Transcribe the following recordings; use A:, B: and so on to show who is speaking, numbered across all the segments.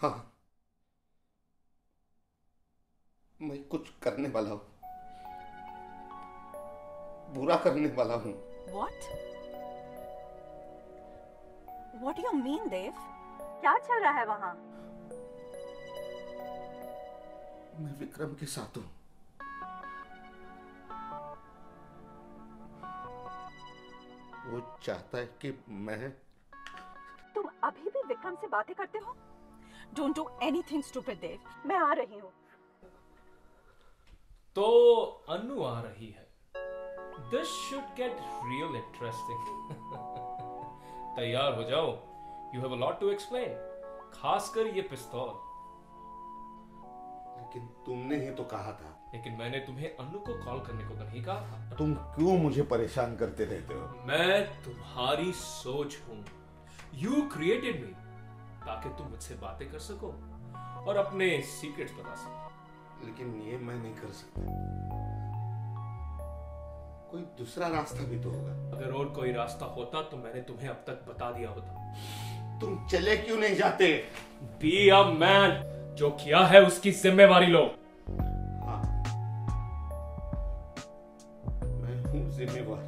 A: हाँ। मैं कुछ करने वाला हूँ। बुरा करने वाला हूँ।
B: What what you mean Dave? क्या चल रहा है वहाँ?
A: मैं विक्रम के साथ हूँ। वो चाहता है कि मैं
B: तुम अभी भी विक्रम से बातें करते हो? Don't डू anything stupid, देव. मैं आ रही हूँ.
C: तो अनु आ रही है। This should get real interesting तैयार हो जाओ। You have a lot to explain खासकर ये पिस्तौल।
A: लेकिन तुमने ही तो कहा था।
C: लेकिन मैंने तुम्हें अनु को कॉल करने को तो नहीं कहा था।
A: तुम क्यों मुझे परेशान करते रहते हो?
C: मैं तुम्हारी सोच हूँ। यू क्रिएटेड मी ताकि तुम मुझसे बातें कर सको और अपने सीक्रेट्स बता सको।
A: लेकिन ये मैं नहीं कर सकता। कोई दूसरा रास्ता भी तो होगा।
C: अगर और कोई रास्ता होता तो मैंने तुम्हें अब तक बता दिया होता।
A: तुम चले क्यों नहीं जाते?
C: बी अ मैन जो किया है उसकी जिम्मेवारी लो।
A: हाँ। मैं हूँ जिम्मेवार।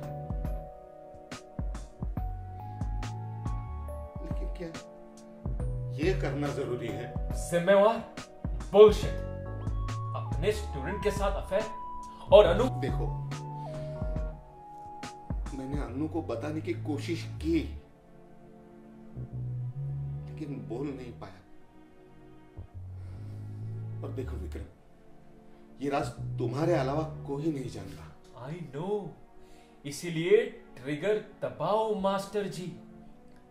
A: लेकिन क्या? ये करना ज़रूरी है।
C: जिम्मेवार बुलशिट अपने स्टूडेंट के साथ अफेयर और अनु
A: देखो मैंने अनु को बताने की कोशिश की लेकिन बोल नहीं पाया। और देखो विक्रम ये राज तुम्हारे अलावा कोई नहीं जानता।
C: आई नो इसीलिए ट्रिगर दबाओ मास्टर जी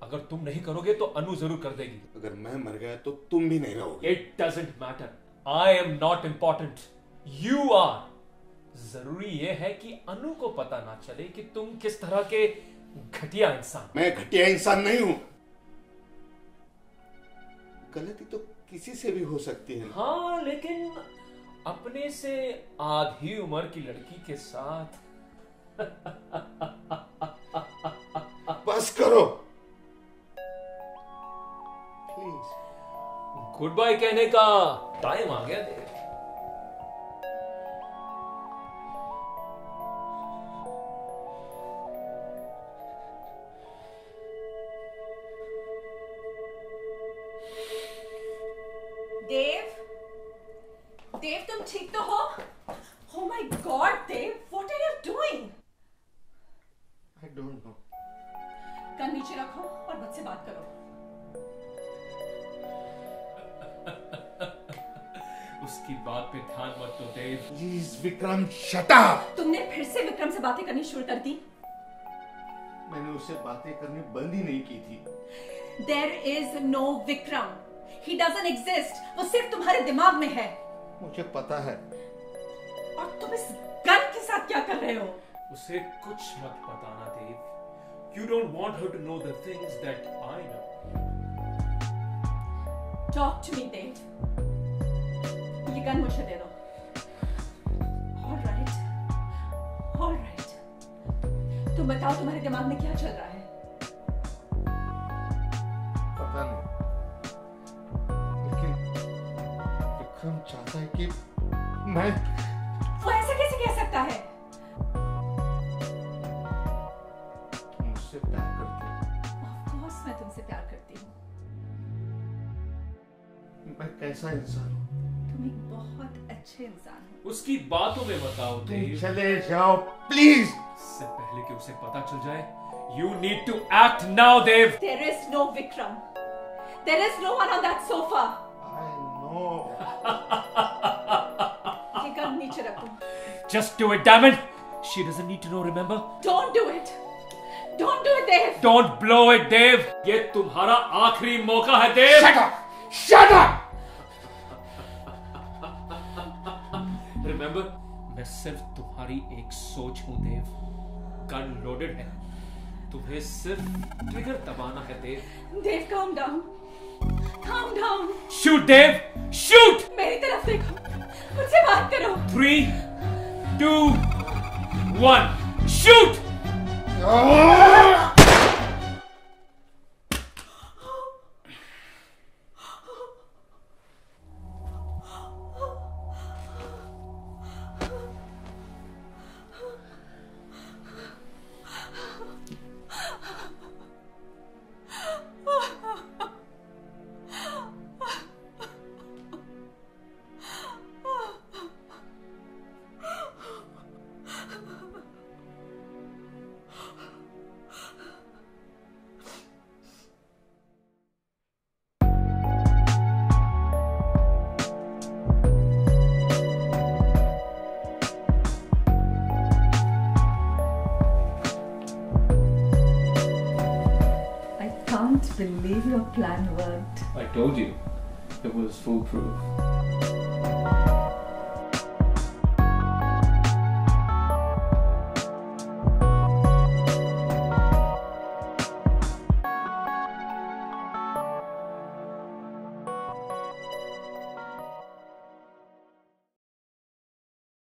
C: अगर तुम नहीं करोगे तो अनु ज़रूर कर देगी।
A: अगर मैं मर गया तो तुम भी नहीं रहोगे।
C: It doesn't matter I am not important you are ज़रूरी यह है कि अनु को पता ना चले कि तुम किस तरह के घटिया इंसान
A: मैं घटिया इंसान नहीं हूँ। गलती तो किसी से भी हो सकती है।
C: हाँ लेकिन अपने से आधी उम्र की लड़की के साथ।
A: बस करो।
C: गुड बाय कहने का टाइम आ गया देव
B: देव? देव तुम ठीक तो हो? Oh my God, Dave what are you doing?
A: I don't know
B: gun नीचे रखो और मुझसे बात करो।
C: उसकी बात पे ध्यान मत दो Dave.
A: Please Vikram shut up
B: तुमने फिर से विक्रम से बातें करनी शुरू कर दी।
A: मैंने उससे बातें करनी बंद ही नहीं की थी।
B: There is no Vikram. He doesn't exist. वो सिर्फ़ तुम्हारे दिमाग में है।
A: मुझे पता है।
B: और तुम इस गन के साथ क्या कर रहे हो?
C: उसे कुछ मत बताना Dave. You don't want her to know the things that I know
B: Talk to me, Dave. ये गन मुझे दे दो All right. All right. तुम बताओ तुम्हारे दिमाग में क्या चल रहा है
A: पता नहीं लेकिन विक्रम चाहता है कि मैं
B: वो ऐसा कैसे कह सकता है
A: मुझसे प्यार करती
B: course मैं तुमसे प्यार
A: मैं कैसा इंसान हूँ?
B: तुम एक बहुत अच्छे इंसान हो।
C: उसकी बातों में बताओ
A: तुम चले जाओ प्लीज़
C: इससे पहले कि उसे पता चल जाए you need to act now Dave.
B: There is no Vikram. There is no one on that sofa.
A: I know
B: ये गन नीचे रखो।
C: Just do it damn it she doesn't need to know remember
B: Don't do it. Don't do it, Dave.
C: Don't blow it Dave ये तुम्हारा आखिरी मौका है Dave.
A: Shut up shut up
C: remember मैं सिर्फ़ तुम्हारी एक सोच हूँ देव। गन लोडेड है। तुम्हें सिर्फ़ ट्रिगर दबाना है Dave.
B: Dave calm down Calm down.
C: Shoot Dave! Shoot
B: मेरी तरफ़ देखो. मुझसे बात करो.
C: Three two one shoot
B: believe your plan worked.
C: I told you it was foolproof.